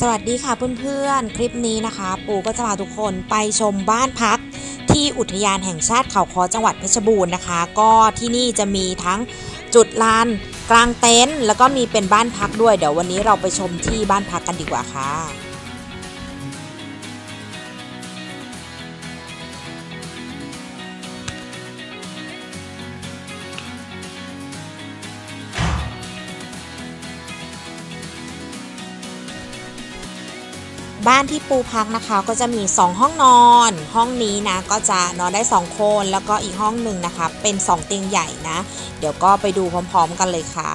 สวัสดีค่ะเพื่อนๆ คลิปนี้นะคะ ปูก็จะพาทุกคนไปชมบ้านพักที่อุทยานแห่งชาติเขาคอจังหวัดเพชรบูรณ์นะคะ ก็ที่นี่จะมีทั้งจุดลานกลางเต็นท์แล้วก็มีเป็นบ้านพักด้วย เดี๋ยววันนี้เราไปชมที่บ้านพักกันดีกว่าค่ะ บ้านที่ปูพักนะคะก็จะมี 2 ห้องนอน ห้องนี้นะก็จะนอนได้ 2 คน แล้วก็อีกห้องหนึ่งนะคะ เป็น 2 เตียงใหญ่นะ เดี๋ยวก็ไปดูพร้อม ๆ กันเลยค่ะ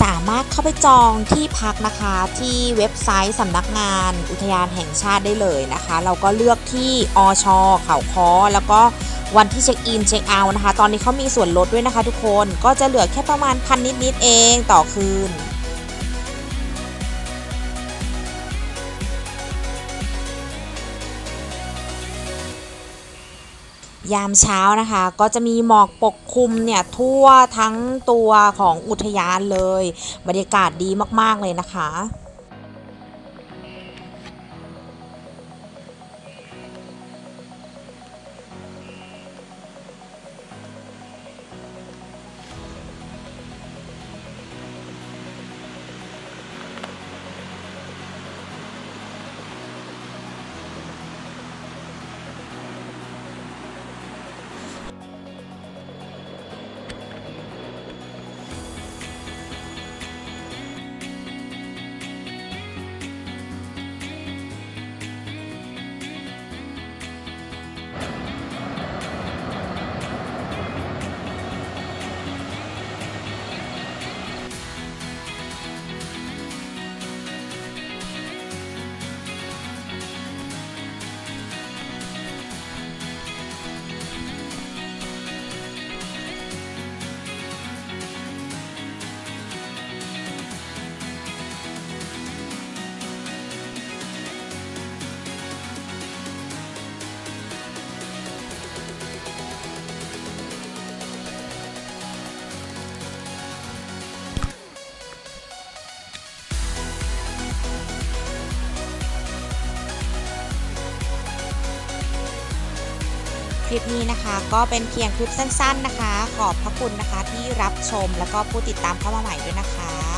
สามารถเข้าไปจองที่พักนะคะที่เว็บไซต์สำนักงานอุทยานแห่งชาติได้เลยนะคะ เราก็เลือกที่อชเขาคอแล้วก็วันที่เช็คอินเช็คเอาท์นะคะ ตอนนี้เขามีส่วนลดด้วยนะคะทุกคนก็จะเหลือแค่ประมาณพันนิดๆเองต่อคืน ยามเช้านะคะ ก็จะมีหมอกปกคลุมเนี่ยทั่วทั้งตัวของอุทยานเลย บรรยากาศดีมากๆเลยนะคะ ลิปนี้นะคะ ก็เป็นเพียงคลิปสั้น ๆนะคะ ขอบพระคุณนะคะที่รับชมแล้วก็ผู้ติดตามเข้ามาใหม่ด้วยนะคะ